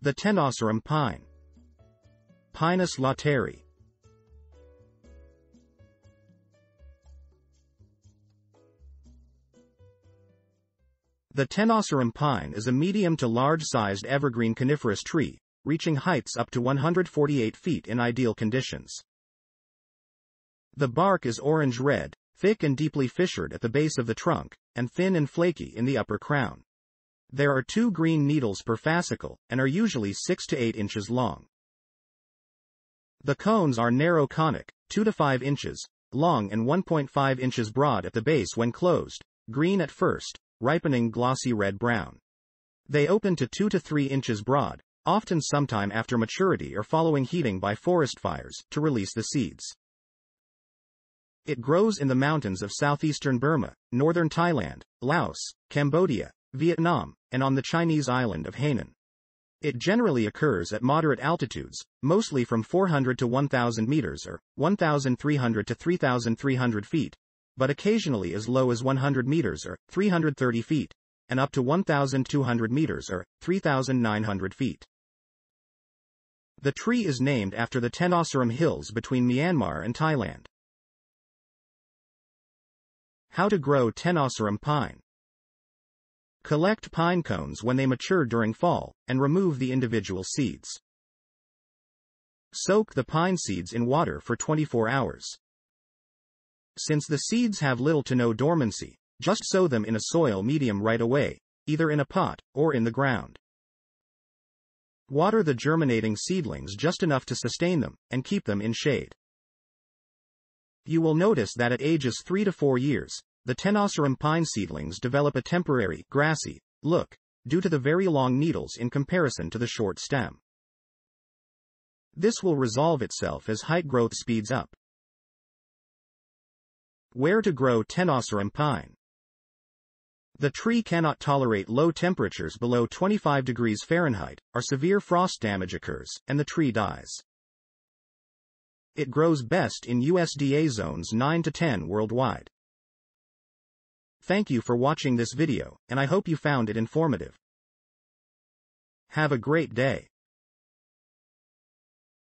The Tenasserim pine. Pinus latteri. The Tenasserim pine is a medium to large-sized evergreen coniferous tree, reaching heights up to 148 feet in ideal conditions. The bark is orange-red, thick and deeply fissured at the base of the trunk, and thin and flaky in the upper crown. There are two green needles per fascicle, and are usually 6 to 8 inches long. The cones are narrow conic, 2 to 5 inches, long and 1.5 inches broad at the base when closed, green at first, ripening glossy red-brown. They open to 2 to 3 inches broad, often sometime after maturity or following heating by forest fires, to release the seeds. It grows in the mountains of southeastern Burma, northern Thailand, Laos, Cambodia, Vietnam, and on the Chinese island of Hainan. It generally occurs at moderate altitudes, mostly from 400 to 1000 meters or 1300 to 3300 feet, but occasionally as low as 100 meters or 330 feet, and up to 1,200 meters or 3,900 feet. The tree is named after the Tenasserim Hills between Myanmar and Thailand. How to grow Tenasserim pine. Collect pine cones when they mature during fall, and remove the individual seeds. Soak the pine seeds in water for 24 hours. Since the seeds have little to no dormancy, just sow them in a soil medium right away, either in a pot or in the ground. Water the germinating seedlings just enough to sustain them, and keep them in shade. You will notice that at ages 3 to 4 years, the Tenasserim pine seedlings develop a temporary, grassy, look, due to the very long needles in comparison to the short stem. This will resolve itself as height growth speeds up. Where to grow Tenasserim pine? The tree cannot tolerate low temperatures below 25 degrees Fahrenheit, or severe frost damage occurs, and the tree dies. It grows best in USDA zones 9 to 10 worldwide. Thank you for watching this video, and I hope you found it informative. Have a great day.